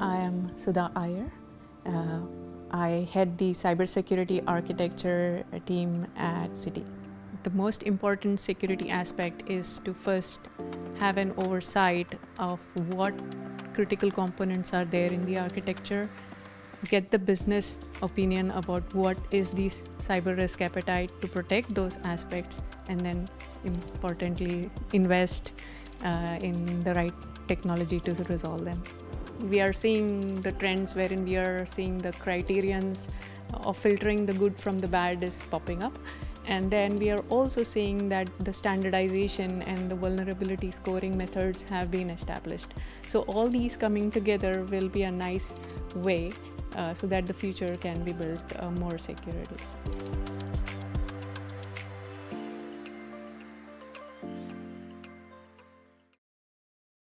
I am Sudha Iyer. Uh, I head the cybersecurity architecture team at Citi. The most important security aspect is to first have an oversight of what critical components are there in the architecture, get the business opinion about what is the cyber risk appetite to protect those aspects, and then importantly, invest uh, in the right technology to resolve them. We are seeing the trends wherein we are seeing the criterions of filtering the good from the bad is popping up. And then we are also seeing that the standardization and the vulnerability scoring methods have been established. So all these coming together will be a nice way uh, so that the future can be built uh, more securely